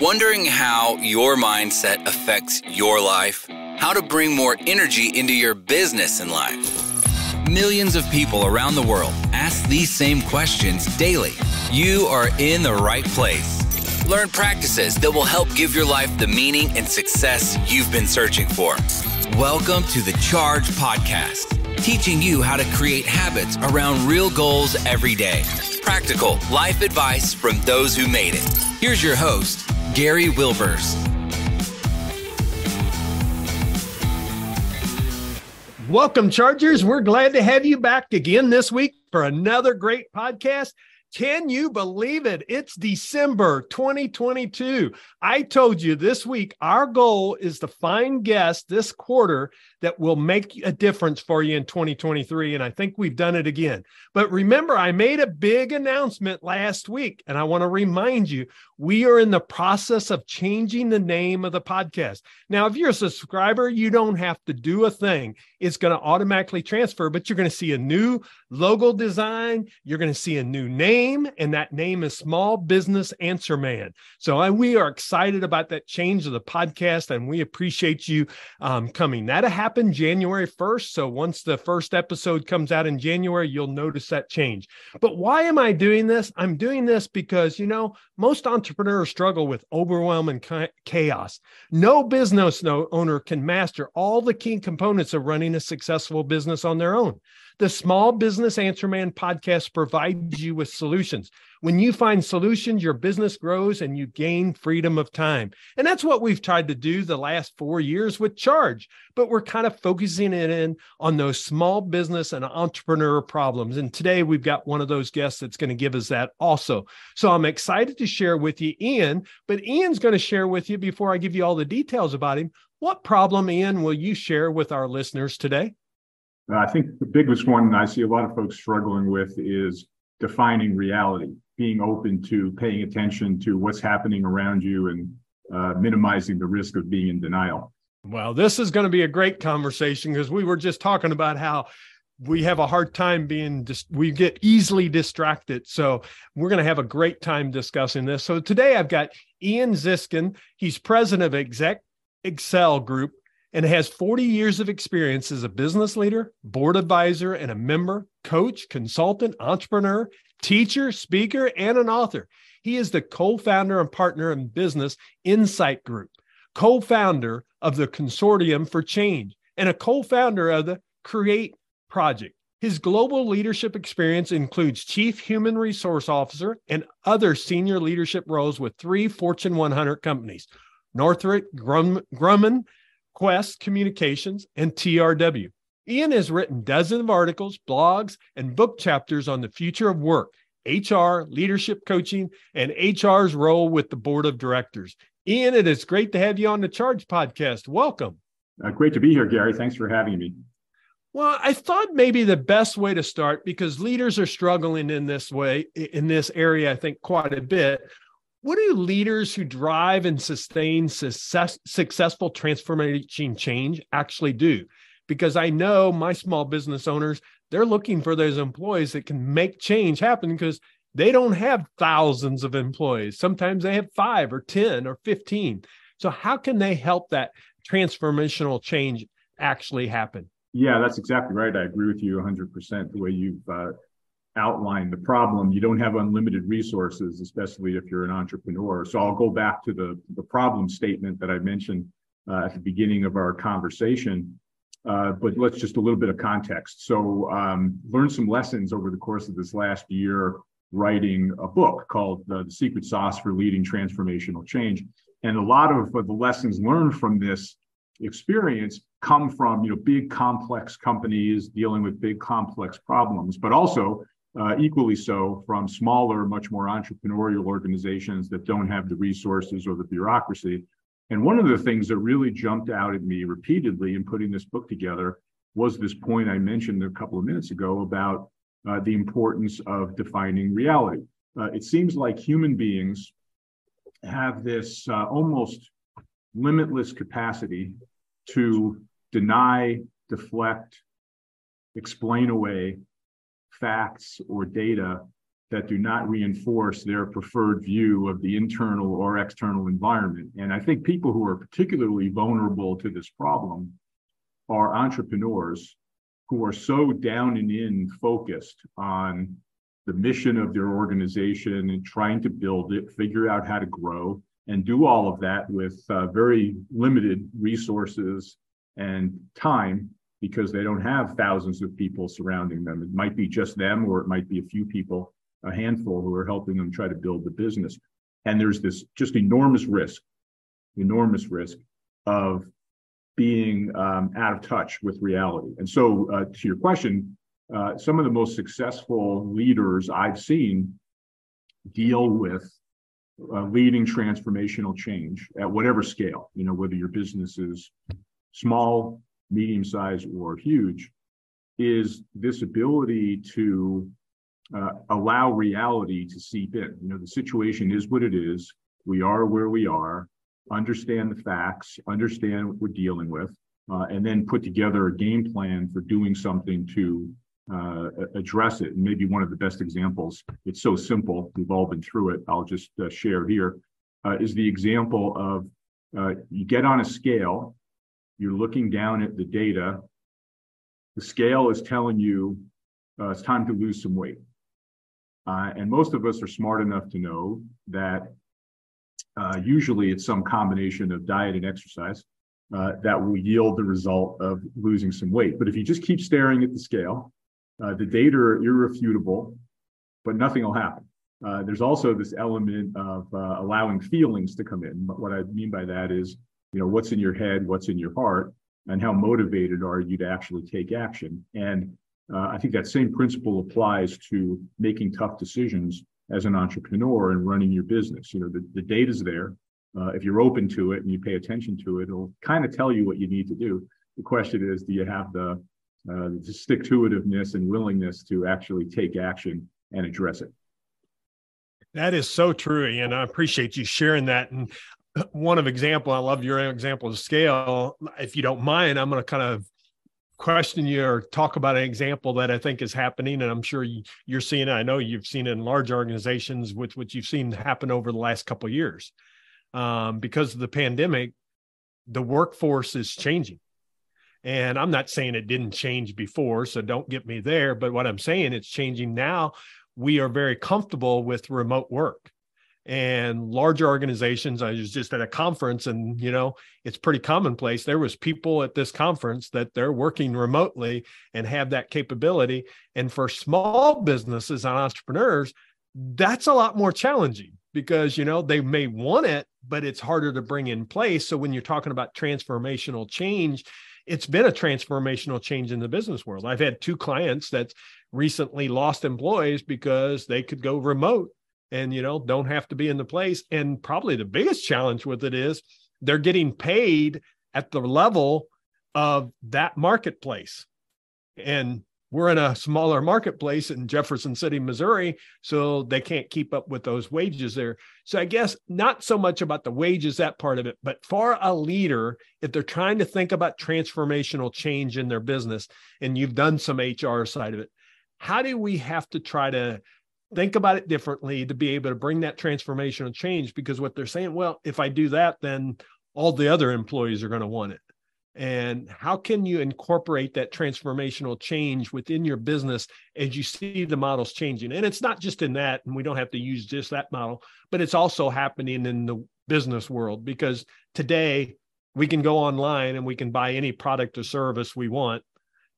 Wondering how your mindset affects your life? How to bring more energy into your business and life? Millions of people around the world ask these same questions daily. You are in the right place. Learn practices that will help give your life the meaning and success you've been searching for. Welcome to the Charge Podcast, teaching you how to create habits around real goals every day. Practical life advice from those who made it. Here's your host, Gary Wilbers. Welcome, Chargers. We're glad to have you back again this week for another great podcast. Can you believe it? It's December 2022. I told you this week, our goal is to find guests this quarter that will make a difference for you in 2023. And I think we've done it again. But remember, I made a big announcement last week, and I want to remind you we are in the process of changing the name of the podcast. Now, if you're a subscriber, you don't have to do a thing, it's going to automatically transfer, but you're going to see a new logo design, you're going to see a new name, and that name is Small Business Answer Man. So I, we are excited about that change of the podcast, and we appreciate you um, coming. That'll happen January 1st. So once the first episode comes out in January, you'll notice that change. But why am I doing this? I'm doing this because, you know, most entrepreneurs struggle with overwhelm and chaos. No business owner can master all the key components of running a successful business on their own. The Small Business Answer Man podcast provides you with solutions. When you find solutions, your business grows and you gain freedom of time. And that's what we've tried to do the last four years with Charge. But we're kind of focusing it in on those small business and entrepreneur problems. And today we've got one of those guests that's going to give us that also. So I'm excited to share with you Ian, but Ian's going to share with you before I give you all the details about him. What problem, Ian, will you share with our listeners today? Uh, I think the biggest one I see a lot of folks struggling with is defining reality, being open to paying attention to what's happening around you and uh, minimizing the risk of being in denial. Well, this is going to be a great conversation because we were just talking about how we have a hard time being dis- we get easily distracted. So we're going to have a great time discussing this. So today i've got ian ziskin. He's president of exec excel group and has 40 years of experience as a business leader, board advisor, and a member, coach, consultant, entrepreneur, teacher, speaker, and an author. He is the co founder and partner in business inSITE Group, co founder of the Consortium for Change, and a co founder of the CHREATE Project. His global leadership experience includes Chief Human Resource Officer and other senior leadership roles with three Fortune 100 companies Northrop Grumman, Qwest Communications, and TRW. Ian has written dozens of articles, blogs, and book chapters on the future of work, HR, leadership coaching, and HR's role with the board of directors. Ian, it is great to have you on the Charge podcast. Welcome. Uh, great to be here, Gary. Thanks for having me. Well, I thought maybe the best way to start because leaders are struggling in this way, in this area, I think quite a bit, what do leaders who drive and sustain success, successful transformation change actually do? Because I know my small business owners, they're looking for those employees that can make change happen because they don't have thousands of employees. Sometimes they have five or 10 or 15. So, how can they help that transformational change actually happen? Yeah, that's exactly right. I agree with you 100%. The way you've uh, outline the problem. You don't have unlimited resources, especially if you're an entrepreneur. So I'll go back to the, the problem statement that I mentioned uh, at the beginning of our conversation. Uh, but let's just a little bit of context. So um, learn some lessons over the course of this last year writing a book called uh, The Secret Sauce for Leading Transformational Change. And a lot of the lessons learned from this experience come from you know big complex companies dealing with big complex problems but also uh, equally so from smaller, much more entrepreneurial organizations that don't have the resources or the bureaucracy. And one of the things that really jumped out at me repeatedly in putting this book together was this point I mentioned a couple of minutes ago about uh, the importance of defining reality. Uh, it seems like human beings have this uh, almost limitless capacity to deny, deflect, explain away facts or data that do not reinforce their preferred view of the internal or external environment. And I think people who are particularly vulnerable to this problem are entrepreneurs who are so down and in focused on the mission of their organization and trying to build it, figure out how to grow, and do all of that with uh, very limited resources and time because they don't have thousands of people surrounding them. It might be just them, or it might be a few people, a handful who are helping them try to build the business. And there's this just enormous risk, enormous risk of being um, out of touch with reality. And so, uh, to your question, uh, some of the most successful leaders I've seen deal with uh, leading transformational change at whatever scale, you know, whether your business is small, medium size or huge, is this ability to uh, allow reality to seep in. You know, the situation is what it is. We are where we are understand the facts, understand what we're dealing with, uh, and then put together a game plan for doing something to uh, address it. And maybe one of the best examples, it's so simple, we've all been through it, I'll just uh, share here, uh, is the example of uh, you get on a scale, you're looking down at the data, the scale is telling you uh, it's time to lose some weight. and most of us are smart enough to know that uh, usually it's some combination of diet and exercise uh, that will yield the result of losing some weight. But if you just keep staring at the scale, uh, the data are irrefutable, but nothing will happen. Uh, there's also this element of uh, allowing feelings to come in. But what I mean by that is, you know, what's in your head, what's in your heart, and how motivated are you to actually take action. And uh, I think that same principle applies to making tough decisions as an entrepreneur and running your business. You know, the, the data's there. Uh, if you're open to it and you pay attention to it, it'll kind of tell you what you need to do. The question is, do you have the, uh, the stick to itiveness and willingness to actually take action and address it? That is so true, and I appreciate you sharing that. And one of example, I love your example of scale. If you don't mind, I'm going to kind of question you or talk about an example that I think is happening, and I'm sure you, are seeing. It. I know you've seen it in large organizations, which which you've seen happen over the last couple years. Um, because of the pandemic, the workforce is changing, and I'm not saying it didn't change before, so don't get me there. But what I'm saying, it's changing now. We are very comfortable with remote work and larger organizations i was just at a conference and you know it's pretty commonplace. There was people at this conference that they're working remotely and have that capability. And for small businesses and entrepreneurs that's a lot more challenging because you know they may want it but it's harder to bring in place. So when you're talking about transformational change it's been a transformational change in the business world. I've had two clients that recently lost employees because they could go remote and you know don't have to be in the place and probably the biggest challenge with it is they're getting paid at the level of that marketplace and we're in a smaller marketplace in Jefferson City, Missouri, so they can't keep up with those wages there. So I guess not so much about the wages, that part of it, but for a leader, if they're trying to think about transformational change in their business, and you've done some HR side of it, how do we have to try to think about it differently to be able to bring that transformational change because what they're saying well if i do that then all the other employees are going to want it. And how can you incorporate that transformational change within your business as you see the models changing? And it's not just in that and we don't have to use just that model but it's also happening in the business world because today we can go online and we can buy any product or service we want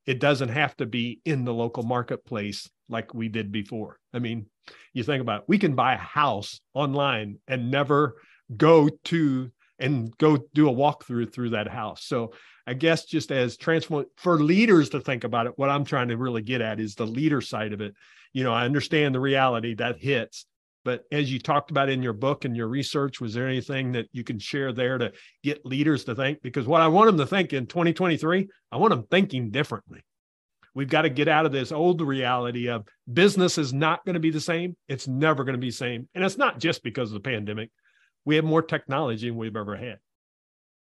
it doesn't have to be in the local marketplace like we did before. I mean, you think about it, we can buy a house online and never go to and go do a walkthrough through that house. So I guess just as transform for leaders to think about it, what I'm trying to really get at is the leader side of it. You know, I understand the reality that hits, but as you talked about in your book and your research, was there anything that you can share there to get leaders to think? Because what I want them to think in 2023, I want them thinking differently. We've got to get out of this old reality of business is not going to be the same. It's never going to be the same. And it's not just because of the pandemic. We have more technology than we've ever had.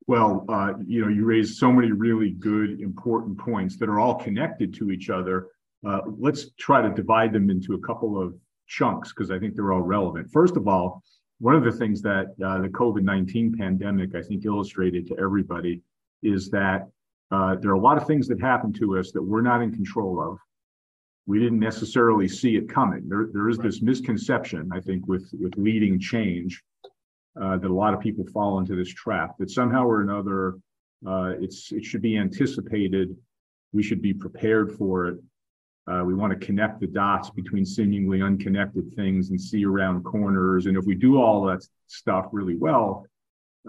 Well, uh, you know, you raised so many really good, important points that are all connected to each other. Uh, let's try to divide them into a couple of chunks because I think they're all relevant. First of all, one of the things that uh, the COVID 19 pandemic, I think, illustrated to everybody is that uh, there are a lot of things that happen to us that we're not in control of. We didn't necessarily see it coming. There, there is this misconception, I think, with, with leading change uh, that a lot of people fall into this trap that somehow or another uh, it's it should be anticipated. We should be prepared for it. Uh, we want to connect the dots between seemingly unconnected things and see around corners. And if we do all that stuff really well,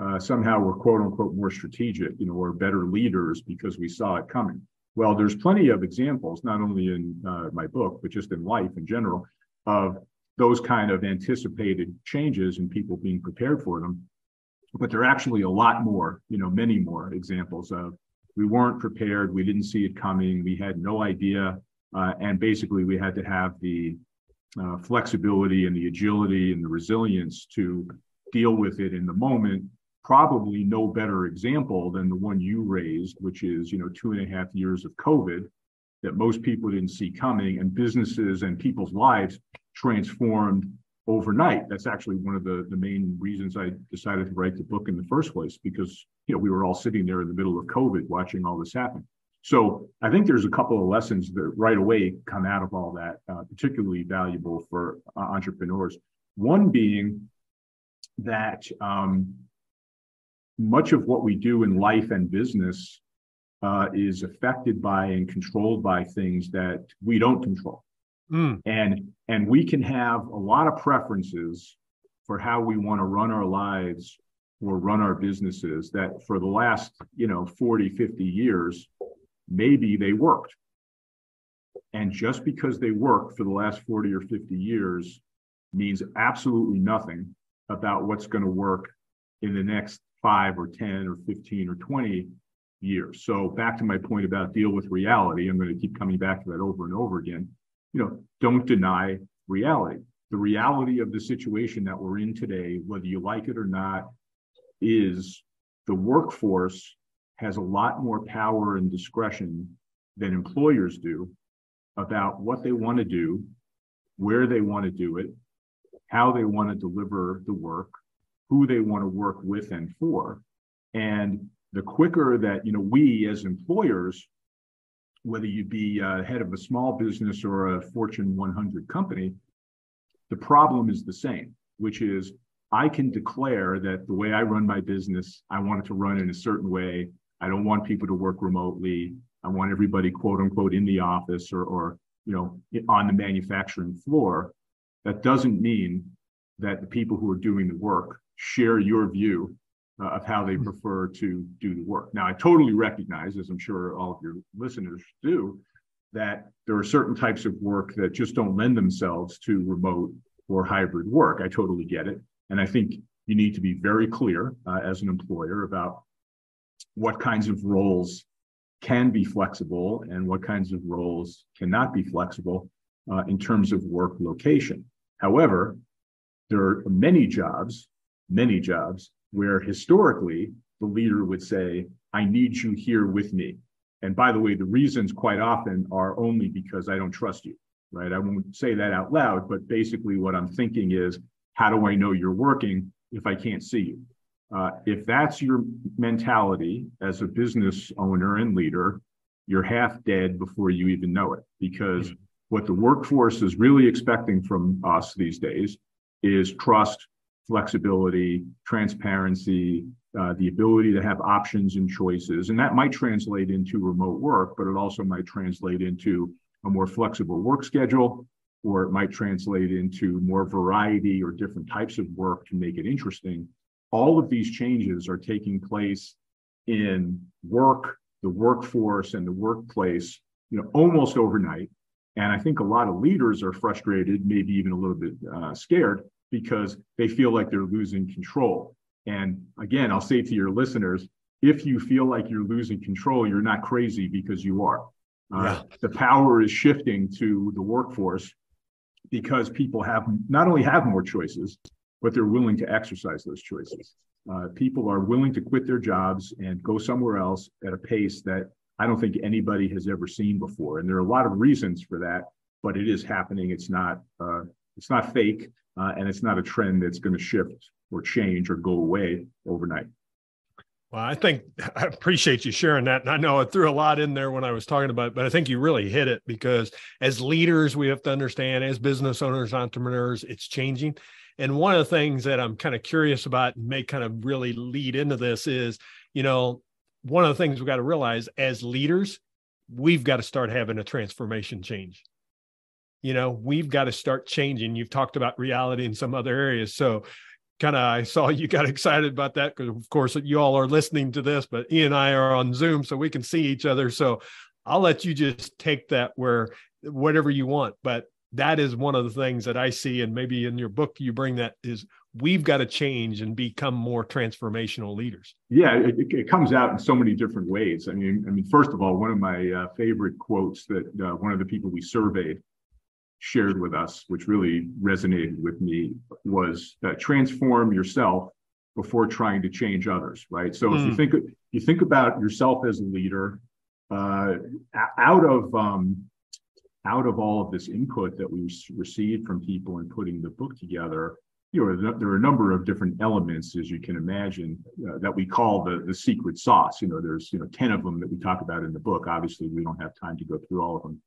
uh, somehow we're quote unquote more strategic, you know, or better leaders because we saw it coming. Well, there's plenty of examples, not only in uh, my book, but just in life in general, of those kind of anticipated changes and people being prepared for them. But there are actually a lot more, you know, many more examples of we weren't prepared, we didn't see it coming, we had no idea uh, and basically, we had to have the uh, flexibility and the agility and the resilience to deal with it in the moment. Probably no better example than the one you raised, which is you know two and a half years of COVID that most people didn't see coming, and businesses and people's lives transformed overnight. That's actually one of the, the main reasons I decided to write the book in the first place, because you know we were all sitting there in the middle of COVID watching all this happen. So I think there's a couple of lessons that right away come out of all that, uh, particularly valuable for uh, entrepreneurs. One being that um, much of what we do in life and business uh, is affected by and controlled by things that we don't control. Mm. And and we can have a lot of preferences for how we want to run our lives or run our businesses that for the last you know 40 50 years maybe they worked. And just because they worked for the last 40 or 50 years means absolutely nothing about what's going to work in the next five or 10 or 15 or 20 years. So back to my point about deal with reality, I'm going to keep coming back to that over and over again. You know, don't deny reality. The reality of the situation that we're in today, whether you like it or not, is the workforce has a lot more power and discretion than employers do about what they want to do, where they want to do it, how they want to deliver the work, who they want to work with and for. And the quicker that, you know, we as employers, whether you be uh, head of a small business or a Fortune 100 company, the problem is the same, which is I can declare that the way I run my business, I want it to run in a certain way. I don't want people to work remotely. I want everybody, quote unquote, in the office or, or you know, on the manufacturing floor. That doesn't mean that the people who are doing the work share your view uh, of how they hmm. prefer to do the work. Now, I totally recognize, as I'm sure all of your listeners do, that there are certain types of work that just don't lend themselves to remote or hybrid work. I totally get it. And I think you need to be very clear uh, as an employer about what kinds of roles can be flexible and what kinds of roles cannot be flexible uh, in terms of work location. However, there are many jobs, many jobs where historically the leader would say, I need you here with me. And by the way, the reasons quite often are only because I don't trust you, right? I won't say that out loud, but basically what I'm thinking is, how do I know you're working if I can't see you? Uh, if that's your mentality as a business owner and leader, you're half dead before you even know it. Because mm-hmm. what the workforce is really expecting from us these days is trust, flexibility, transparency, uh, the ability to have options and choices. And that might translate into remote work, but it also might translate into a more flexible work schedule, or it might translate into more variety or different types of work to make it interesting all of these changes are taking place in work, the workforce, and the workplace, you know, almost overnight. And I think a lot of leaders are frustrated, maybe even a little bit uh, scared, because they feel like they're losing control. And again, I'll say to your listeners, if you feel like you're losing control, you're not crazy because you are. Uh, yeah. The power is shifting to the workforce because people have not only have more choices, but they're willing to exercise those choices. Uh, people are willing to quit their jobs and go somewhere else at a pace that I don't think anybody has ever seen before. And there are a lot of reasons for that, but it is happening. It's not, uh, It's not fake, uh, and it's not a trend that's going to shift or change or go away overnight. Well, I think I appreciate you sharing that. And I know I threw a lot in there when I was talking about it, but I think you really hit it because as leaders, we have to understand, as business owners, entrepreneurs, it's changing. And one of the things that I'm kind of curious about and may kind of really lead into this is, you know, one of the things we've got to realize as leaders, we've got to start having a transformation change. You know, we've got to start changing. You've talked about reality in some other areas. So kind of I saw you got excited about that because of course you all are listening to this, but E and I are on Zoom so we can see each other. So I'll let you just take that where whatever you want. But that is one of the things that I see, and maybe in your book you bring that is we've got to change and become more transformational leaders. Yeah, it, it comes out in so many different ways. I mean, I mean, first of all, one of my uh, favorite quotes that uh, one of the people we surveyed shared with us, which really resonated with me, was uh, transform yourself before trying to change others. Right. So mm. if you hmm. think you think about yourself as a leader, uh, out of um, out of all of this input that we received from people in putting the book together, you know, there are a number of different elements, as you can imagine, uh, that we call the the secret sauce. You know, there's you know ten of them that we talk about in the book. Obviously, we don't have time to go through all of them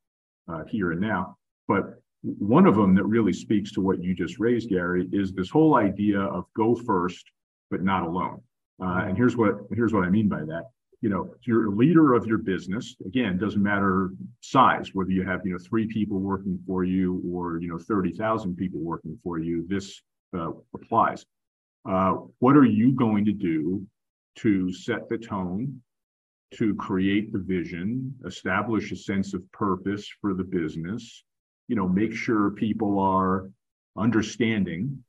uh, here and now, but one of them that really speaks to what you just raised, Gary, is this whole idea of go first, but not alone. Uh, and here's what here's what I mean by that. You know, you're a leader of your business. Again, doesn't matter size, whether you have you know three people working for you or you know thirty thousand people working for you. This uh, applies. Uh, what are you going to do to set the tone, to create the vision, establish a sense of purpose for the business, you know, make sure people are understanding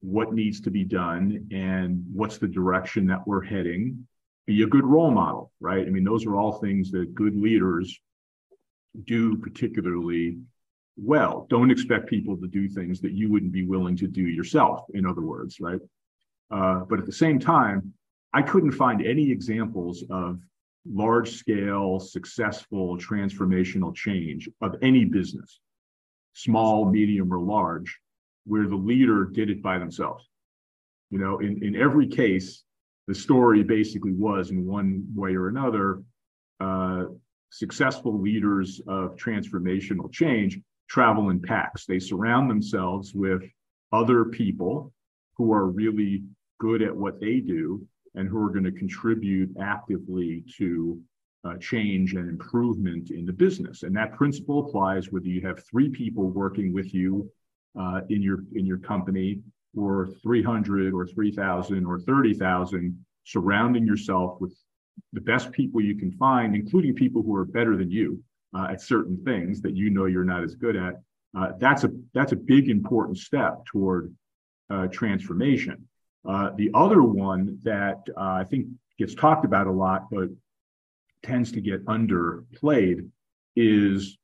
what needs to be done and what's the direction that we're heading. Be a good role model, right? I mean, those are all things that good leaders do particularly well. Don't expect people to do things that you wouldn't be willing to do yourself, in other words, right? Uh, but at the same time, I couldn't find any examples of large scale, successful, transformational change of any business small, medium, or large, where the leader did it by themselves. You know, in, in every case, the story basically was in one way or another, uh, successful leaders of transformational change travel in packs. They surround themselves with other people who are really good at what they do and who are going to contribute actively to uh, change and improvement in the business. And that principle applies whether you have three people working with you uh, in your in your company, or 300, or 3,000, or 30,000. Surrounding yourself with the best people you can find, including people who are better than you uh, at certain things that you know you're not as good at. Uh, that's a that's a big important step toward uh, transformation. Uh, the other one that I think gets talked about a lot, but tends to get underplayed is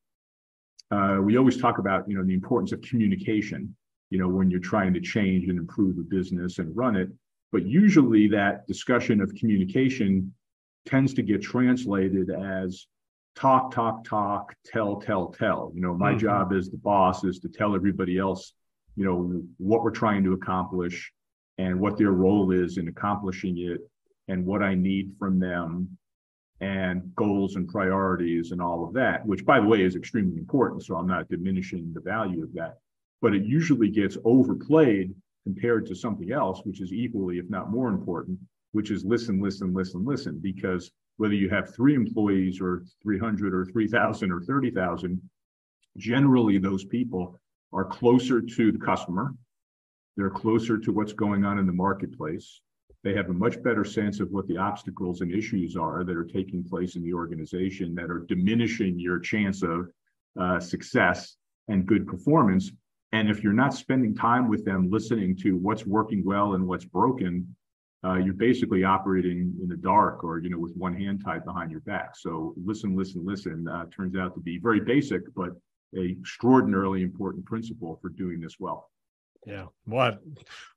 uh, we always talk about you know the importance of communication you know when you're trying to change and improve the business and run it but usually that discussion of communication tends to get translated as talk talk talk tell tell tell you know my mm-hmm. job as the boss is to tell everybody else you know what we're trying to accomplish and what their role is in accomplishing it and what i need from them and goals and priorities and all of that, which by the way is extremely important. So I'm not diminishing the value of that, but it usually gets overplayed compared to something else, which is equally, if not more important, which is listen, listen, listen, listen. Because whether you have three employees or 300 or 3,000 or 30,000, generally those people are closer to the customer. They're closer to what's going on in the marketplace. They have a much better sense of what the obstacles and issues are that are taking place in the organization that are diminishing your chance of uh, success and good performance. And if you're not spending time with them listening to what's working well and what's broken, uh, you're basically operating in the dark or you know with one hand tied behind your back. So listen, listen, listen uh, turns out to be very basic, but a extraordinarily important principle for doing this well. Yeah. What?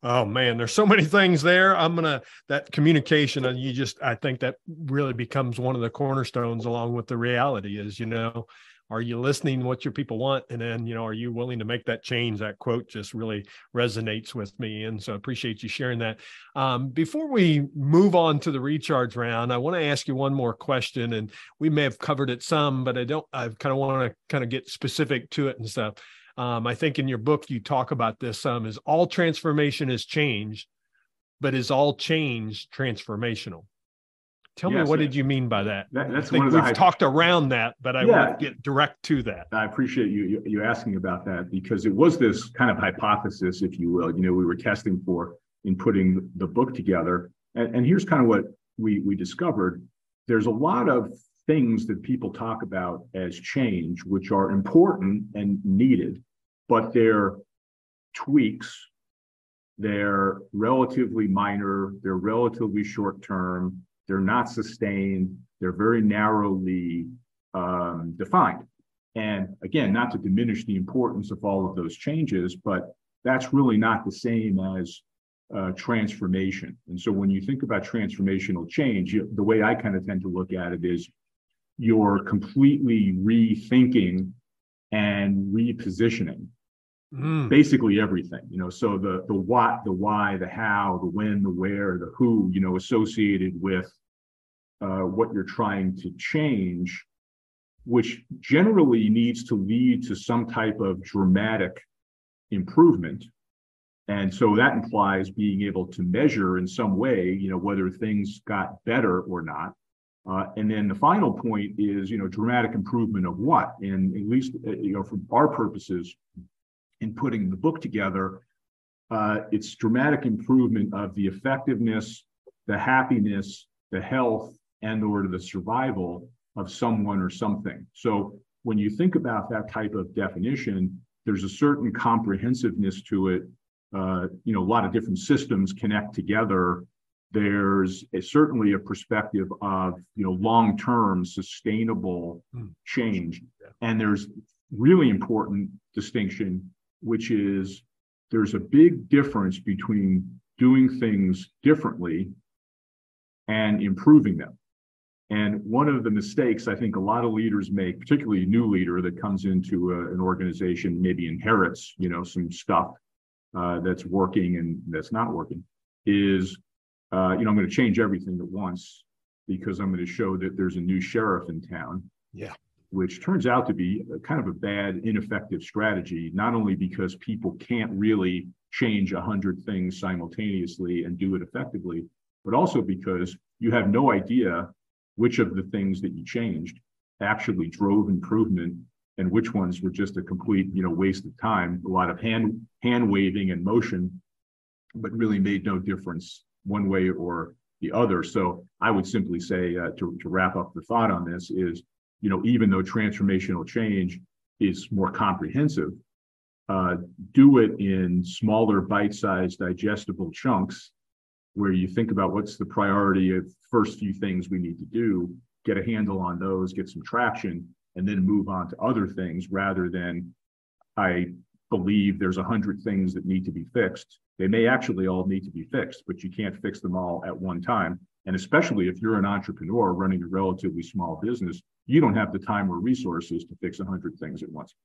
Oh man, there's so many things there. I'm gonna that communication, and you just I think that really becomes one of the cornerstones along with the reality is you know are you listening what your people want? And then you know are you willing to make that change? That quote just really resonates with me and so i appreciate you sharing that. Um, before we move on to the recharge round i want to ask you one more question and we may have covered it some but i don't i kind of want to kind of get specific to it and stuff. Um, i think in your book you talk about this some is all transformation is change but is all change transformational Tell yes, me what did you mean by that? that that's of the we've talked around that, but I yeah, want to get direct to that. I appreciate you, you you asking about that because it was this kind of hypothesis, if you will. You know, we were testing for in putting the book together, and, and here's kind of what we we discovered. There's a lot of things that people talk about as change, which are important and needed, but they're tweaks. They're relatively minor. They're relatively short term they're not sustained. They're very narrowly um, defined. And again, not to diminish the importance of all of those changes, but that's really not the same as uh, transformation. And so when you think about transformational change, you, the way I kind of tend to look at it is you're completely rethinking and repositioning mm. basically everything you know so the the what the why the how the when the where the who you know associated with uh, what you're trying to change which generally needs to lead to some type of dramatic improvement. And so that implies being able to measure in some way you know whether things got better or not. Uh, and then the final point is you know dramatic improvement of what? And at least uh, you know for our purposes in putting the book together, uh, it's dramatic improvement of the effectiveness, the happiness, the health, and or to the survival of someone or something. So when you think about that type of definition, there's a certain comprehensiveness to it. Uh, you know, a lot of different systems connect together. There's a, certainly a perspective of you know long-term sustainable mm. change, and there's really important distinction which is there's a big difference between doing things differently and improving them. And one of the mistakes I think a lot of leaders make, particularly a new leader that comes into a, an organization, maybe inherits, you know, some stuff uh, that's working and that's not working, is, uh, you know, I'm going to change everything at once because I'm going to show that there's a new sheriff in town. Yeah which turns out to be kind of a bad, ineffective strategy, not only because people can't really change a hundred things simultaneously and do it effectively, but also because you have no idea which of the things that you changed actually drove improvement and which ones were just a complete, you know, waste of time, a lot of hand hand waving and motion, but really made no difference one way or the other. So I would simply say uh, to, to wrap up the thought on this is you know, even though transformational change is more comprehensive, uh, do it in smaller, bite-sized, digestible chunks where you think about what's the priority of first few things we need to do, get a handle on those, get some traction, and then move on to other things rather than I believe there's a hundred things that need to be fixed. They may actually all need to be fixed, but you can't fix them all at one time. And especially if you're an entrepreneur running a relatively small business, you don't have the time or resources to fix 100 things at once.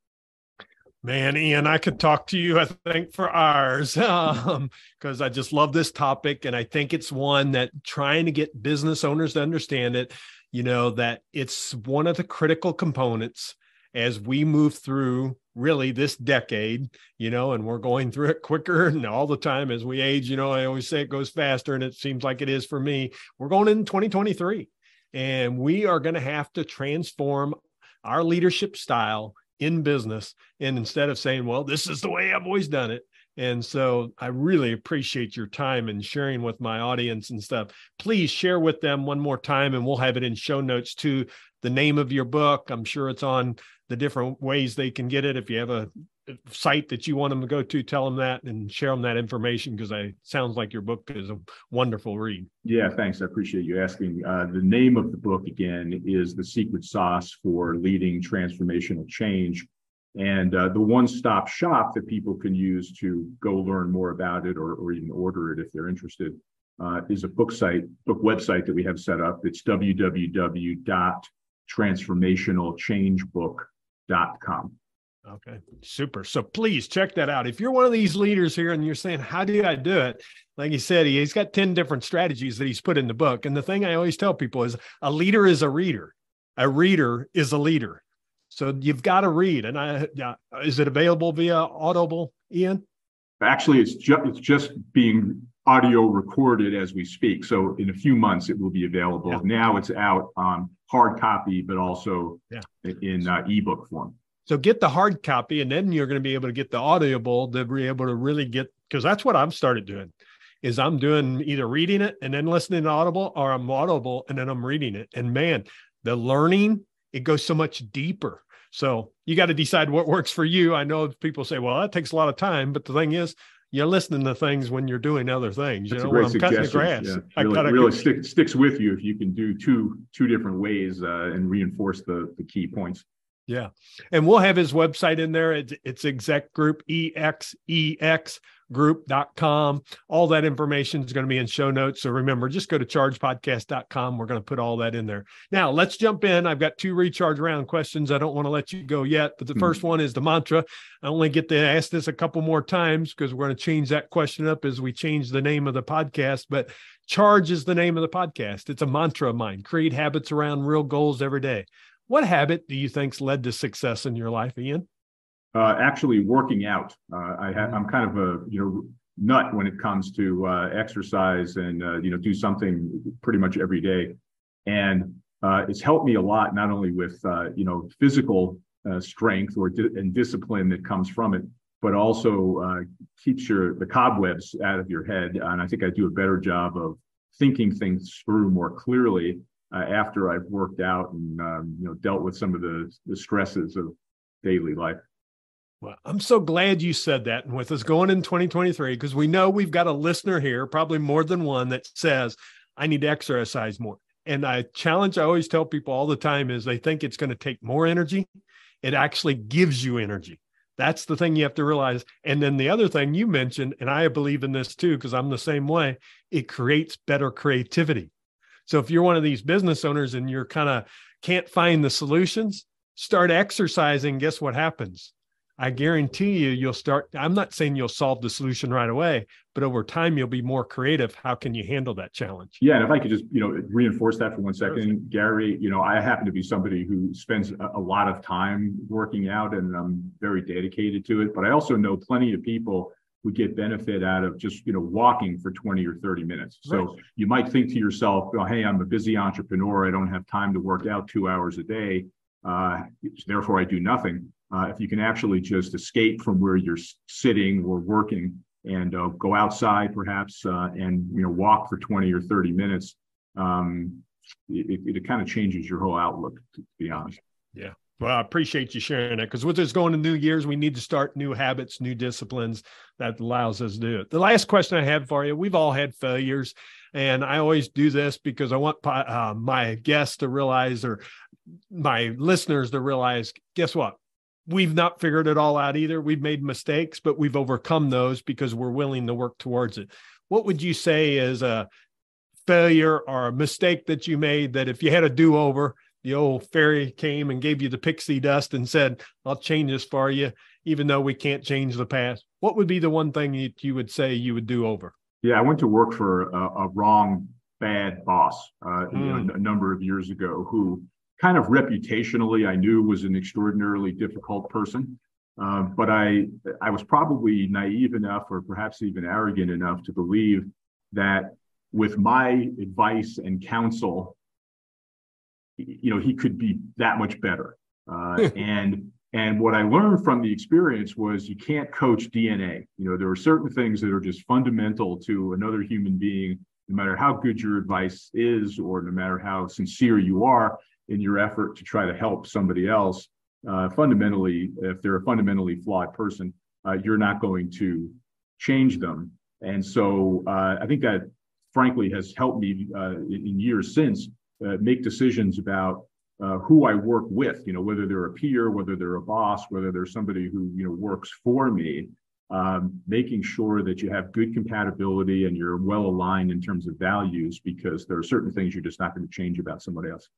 Man, Ian, I could talk to you, I think, for hours because um, I just love this topic. And I think it's one that trying to get business owners to understand it, you know, that it's one of the critical components as we move through really this decade, you know, and we're going through it quicker and all the time as we age, you know, I always say it goes faster and it seems like it is for me. We're going in 2023 and we are going to have to transform our leadership style in business. And instead of saying, well, this is the way I've always done it. And so I really appreciate your time and sharing with my audience and stuff. Please share with them one more time, and we'll have it in show notes to the name of your book. I'm sure it's on the different ways they can get it. If you have a site that you want them to go to, tell them that and share them that information because I sounds like your book is a wonderful read. Yeah, thanks. I appreciate you asking. Uh, the name of the book again is The Secret Sauce for Leading Transformational Change. And uh, the one-stop shop that people can use to go learn more about it or, or even order it if they're interested uh, is a book site, book website that we have set up. It's www.transformationalchangebook.com com. Okay, super. So please check that out. If you're one of these leaders here and you're saying, How do I do it? Like he said, he's got 10 different strategies that he's put in the book. And the thing I always tell people is a leader is a reader, a reader is a leader. So you've got to read. And I, yeah, is it available via Audible, Ian? Actually, it's just it's just being audio recorded as we speak. So in a few months, it will be available. Yeah. Now it's out on hard copy, but also yeah. in uh, ebook form. So get the hard copy, and then you're going to be able to get the audible to be able to really get because that's what I've started doing. Is I'm doing either reading it and then listening to Audible, or I'm Audible and then I'm reading it. And man, the learning it goes so much deeper. So you got to decide what works for you. I know people say, "Well, that takes a lot of time," but the thing is, you're listening to things when you're doing other things. That's you know, when I'm cutting the grass, yeah. I really, gotta, really stick, sticks with you if you can do two two different ways uh, and reinforce the the key points. Yeah. And we'll have his website in there. It's, it's exec group, E-X-E-X group.com. All that information is going to be in show notes. So remember, just go to chargepodcast.com. We're going to put all that in there. Now let's jump in. I've got two recharge round questions. I don't want to let you go yet, but the mm-hmm. first one is the mantra. I only get to ask this a couple more times because we're going to change that question up as we change the name of the podcast. But charge is the name of the podcast. It's a mantra of mine. Create habits around real goals every day. What habit do you think's led to success in your life, Ian? Uh, actually, working out. Uh, I ha- I'm kind of a you know nut when it comes to uh, exercise and uh, you know do something pretty much every day, and uh, it's helped me a lot not only with uh, you know physical strength or di- and discipline that comes from it, but also keeps your the cobwebs out of your head. And I think I do a better job of thinking things through more clearly uh, after I've worked out and um, you know dealt with some of the the stresses of daily life. Well, I'm so glad you said that. And with us going in 2023, because we know we've got a listener here, probably more than one, that says, I need to exercise more. And I challenge I always tell people all the time is they think it's going to take more energy. It actually gives you energy. That's the thing you have to realize. And then the other thing you mentioned, and I believe in this too, because I'm the same way, it creates better creativity. So if you're one of these business owners and you're kind of can't find the solutions, start exercising. Guess what happens? I guarantee you, you'll start. I'm not saying you'll solve the solution right away, but over time, you'll be more creative. How can you handle that challenge? Yeah. And if I could just, you know, reinforce that for one second, Gary, you know, I happen to be somebody who spends a, lot of time working out and I'm very dedicated to it. But I also know plenty of people would get benefit out of just you know walking for 20 or 30 minutes. So right. you might think to yourself well, hey i'm a busy entrepreneur. I don't have time to work out two hours a day. Uh, therefore i do nothing. Uh, if you can actually just escape from where you're sitting or working and uh, go outside perhaps uh, and you know walk for 20 or 30 minutes um, it, it, it kind of changes your whole outlook to be honest. Yeah well, I appreciate you sharing that because with us going to New Year's, we need to start new habits, new disciplines that allows us to do it. The last question I have for you we've all had failures, and I always do this because I want uh, my guests to realize or my listeners to realize guess what? We've not figured it all out either. We've made mistakes, but we've overcome those because we're willing to work towards it. What would you say is a failure or a mistake that you made that if you had a do over, the old fairy came and gave you the pixie dust and said, I'll change this for you, even though we can't change the past, what would be the one thing that you would say you would do over? Yeah, I went to work for a, a wrong, bad boss uh, mm. you know, hmm. a number of years ago who kind of reputationally I knew was an extraordinarily difficult person. Uh, but I, I was probably naive enough or perhaps even arrogant enough to believe that with my advice and counsel you know, he could be that much better. Uh, and and what I learned from the experience was you can't coach DNA. You know, there are certain things that are just fundamental to another human being, no matter how good your advice is, or no matter how sincere you are in your effort to try to help somebody else. Uh, fundamentally, if they're a fundamentally flawed person, uh, you're not going to change them. And so uh, I think that, frankly, has helped me uh, in, in years since uh, make decisions about uh, who I work with, you know, whether they're a peer, whether they're a boss, whether they're somebody who, you know, works for me, um, making sure that you have good compatibility and you're well aligned in terms of values because there are certain things you're just not going to change about somebody else.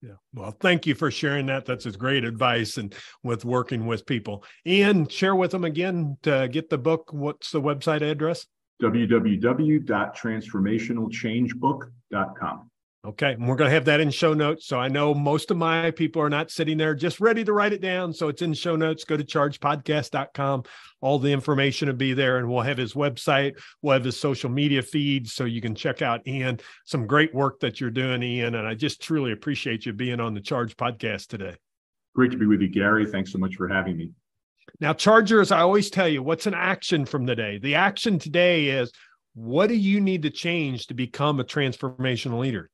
Yeah. Well, thank you for sharing that. That's great advice and with working with people. Ian, share with them again to get the book. What's the website address? www.transformationalchangebook.com. Okay. And we're going to have that in show notes. So I know most of my people are not sitting there just ready to write it down. So it's in show notes. Go to chargepodcast.com. All the information will be there. And we'll have his website. We'll have his social media feeds. So you can check out Ian. Some great work that you're doing, Ian. And I just truly appreciate you being on the Charge podcast today. Great to be with you, Gary. Thanks so much for having me. Now, Chargers, I always tell you what's an action from today? The action today is what do you need to change to become a transformational leader?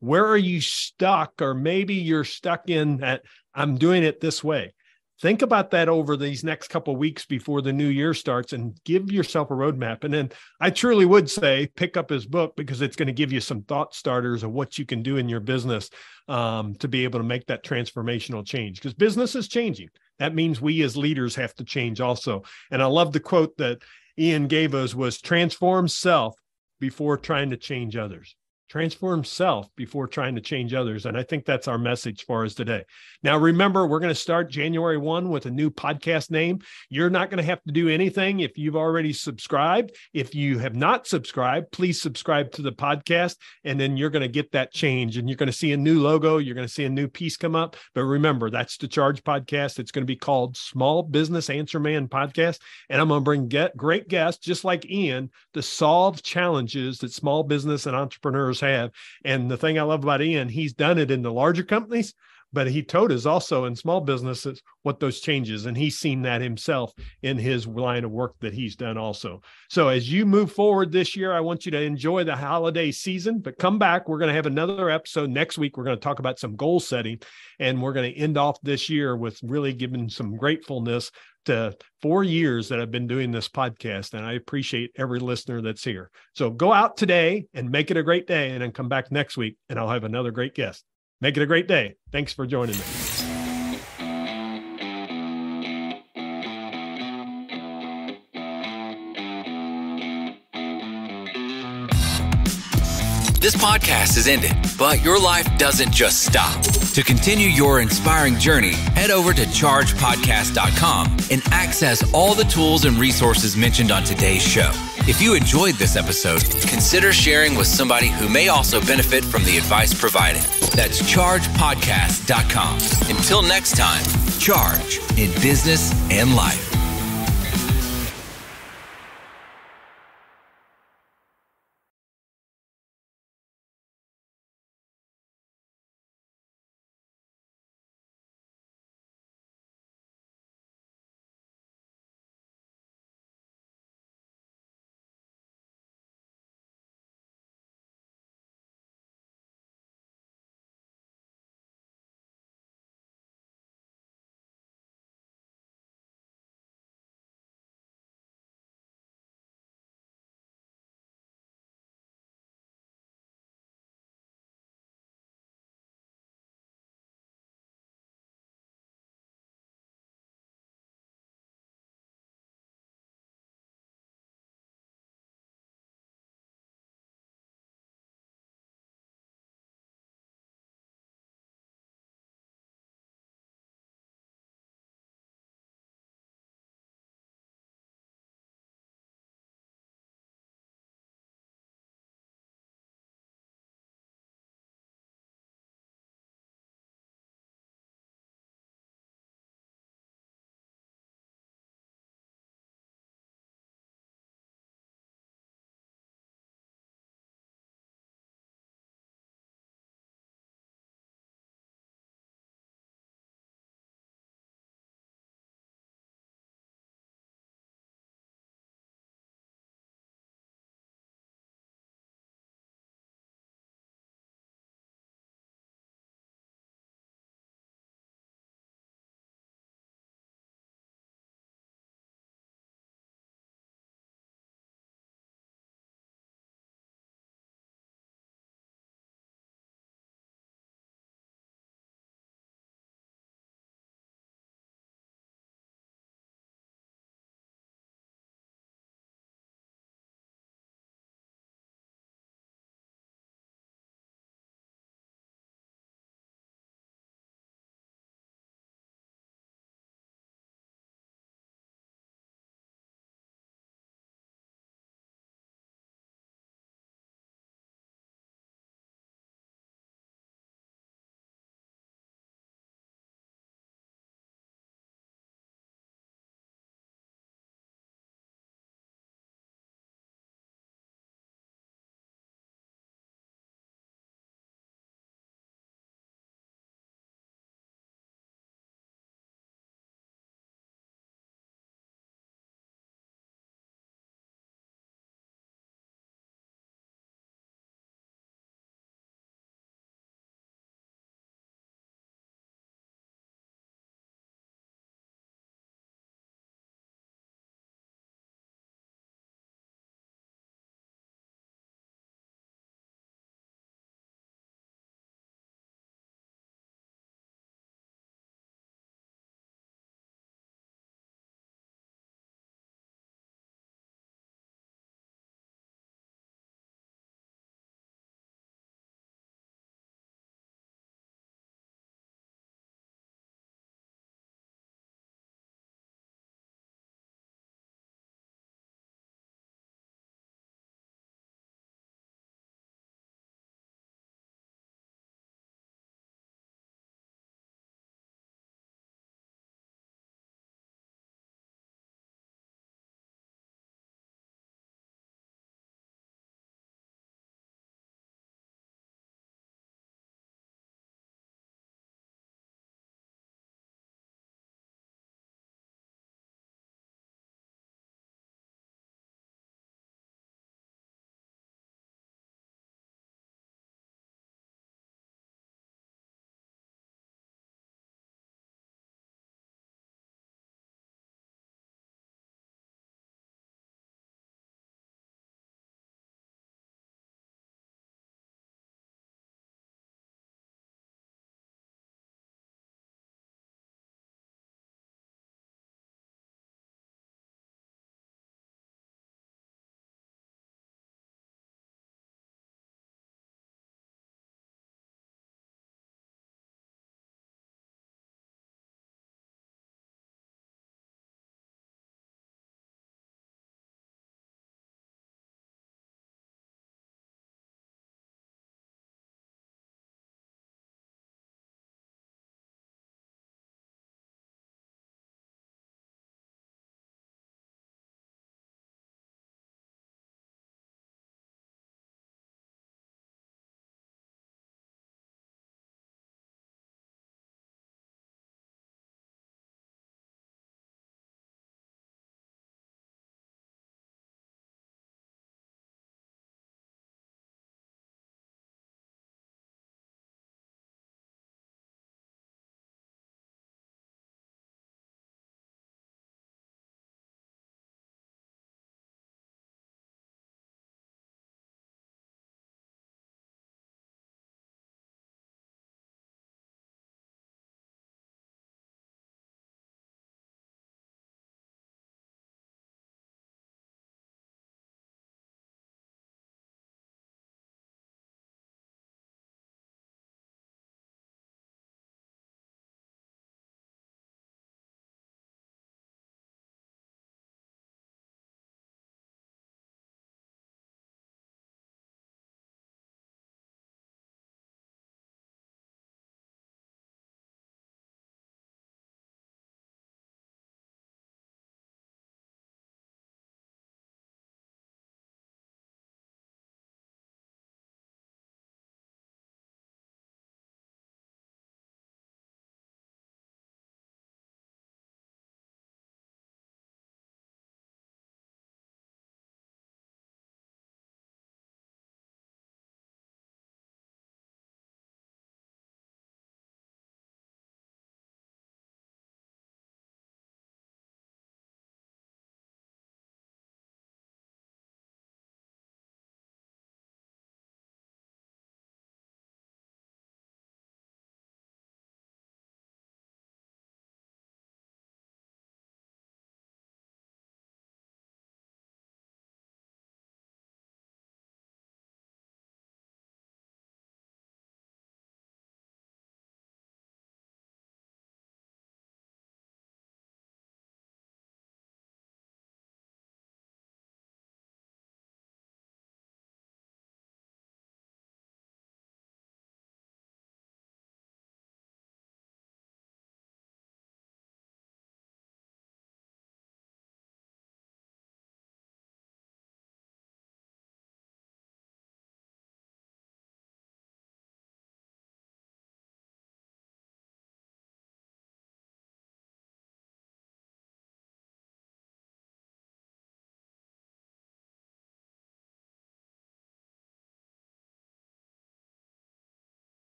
Where are you stuck? Or maybe you're stuck in that i'm doing it this way. Think about that over these next couple weeks before the new year starts and give yourself a roadmap. And then i truly would say pick up his book because it's going to give you some thought starters of what you can do in your business um, to be able to make that transformational change. Because business is changing. That means we as leaders have to change also. And i love the quote that ian gave us was transform self before trying to change others transform self before trying to change others. And I think that's our message for us today. Now, remember, we're going to start January 1 with a new podcast name. You're not going to have to do anything if you've already subscribed. If you have not subscribed, please subscribe to the podcast, and then you're going to get that change. And you're going to see a new logo. You're going to see a new piece come up. But remember, that's the Charge Podcast. It's going to be called Small Business Answer Man Podcast. And I'm going to bring get great guests, just like Ian, to solve challenges that small business and entrepreneurs have. And the thing I love about Ian, he's done it in the larger companies, but he told us also in small businesses what those changes and he's seen that himself in his line of work that he's done also. So as you move forward this year i want you to enjoy the holiday season but come back. We're going to have another episode next week. We're going to talk about some goal setting and we're going to end off this year with really giving some gratefulness to four years that I've been doing this podcast, and I appreciate every listener that's here. So go out today and make it a great day, and then come back next week, and I'll have another great guest. Make it a great day. Thanks for joining me. This podcast is ended, but your life doesn't just stop. To continue your inspiring journey, head over to chargepodcast.com and access all the tools and resources mentioned on today's show. If you enjoyed this episode, consider sharing with somebody who may also benefit from the advice provided. That's chargepodcast.com. Until next time, charge in business and life.